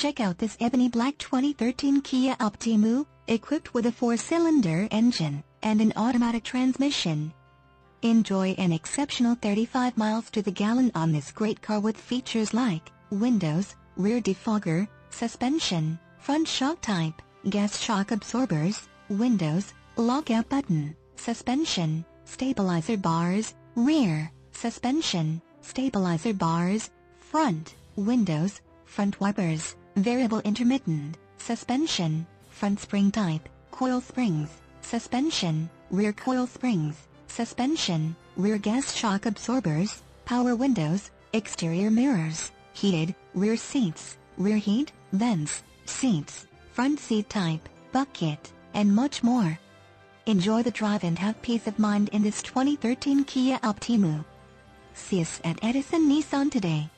Check out this ebony black 2013 Kia Optima, equipped with a four-cylinder engine and an automatic transmission. Enjoy an exceptional 35 miles to the gallon on this great car with features like windows, rear defogger, suspension, front shock type, gas shock absorbers, windows, lockout button, suspension, stabilizer bars, rear, suspension, stabilizer bars, front, windows, front wipers, variable intermittent, suspension, front spring type, coil springs, suspension, rear coil springs, suspension, rear gas shock absorbers, power windows, exterior mirrors, heated, rear seats, rear heat, vents, seats, front seat type, bucket, and much more. Enjoy the drive and have peace of mind in this 2013 Kia Optima. See us at Edison Nissan today.